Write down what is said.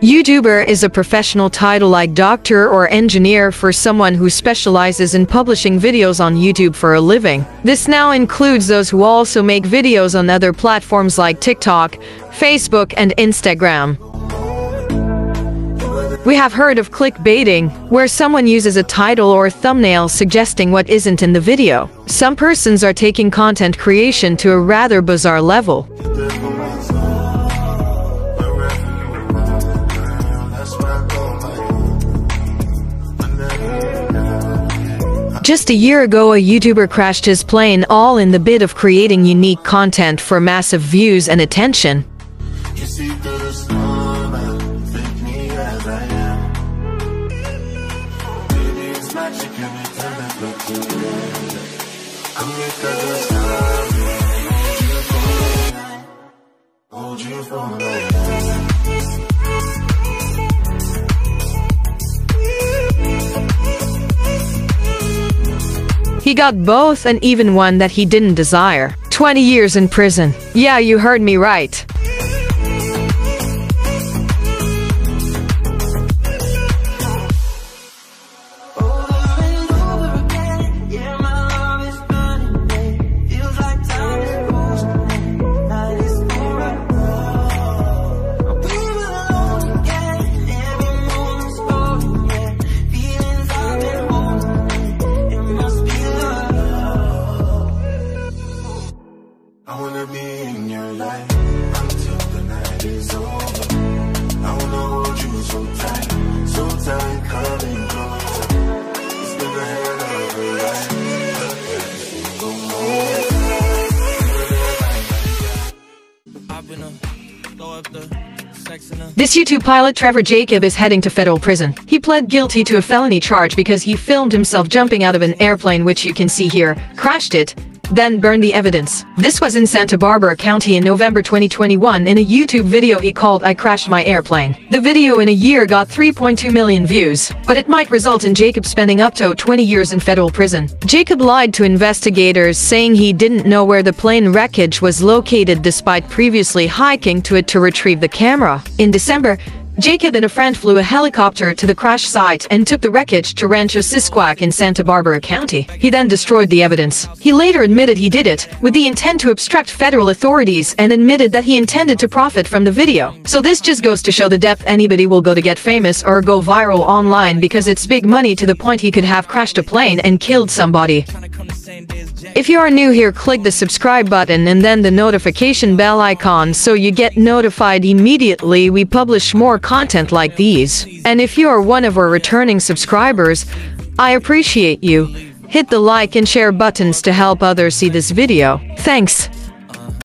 YouTuber is a professional title like doctor or engineer for someone who specializes in publishing videos on YouTube for a living. This now includes those who also make videos on other platforms like TikTok, Facebook, and Instagram. We have heard of clickbaiting, where someone uses a title or thumbnail suggesting what isn't in the video. Some persons are taking content creation to a rather bizarre level. Just a year ago a YouTuber crashed his plane all in the bid of creating unique content for massive views and attention. You see through the He got both and even one that he didn't desire. 20 years in prison. Yeah, you heard me right. This YouTube pilot Trevor Jacob is heading to federal prison. He pled guilty to a felony charge because he filmed himself jumping out of an airplane which you can see here, crashed it, then burn the evidence. This was in Santa Barbara County in November 2021 in a YouTube video he called I Crashed My Airplane. The video in a year got 3.2 million views, but it might result in Jacob spending up to 20 years in federal prison. Jacob lied to investigators saying he didn't know where the plane wreckage was located despite previously hiking to it to retrieve the camera. In December, Jacob and a friend flew a helicopter to the crash site and took the wreckage to Rancho Sisquoc in Santa Barbara County. He then destroyed the evidence. He later admitted he did it with the intent to obstruct federal authorities and admitted that he intended to profit from the video. So this just goes to show the depth anybody will go to get famous or go viral online because it's big money to the point he could have crashed a plane and killed somebody. If you are new here, click the subscribe button and then the notification bell icon so you get notified immediately we publish more content like these. And if you are one of our returning subscribers, I appreciate you. Hit the like and share buttons to help others see this video. Thanks.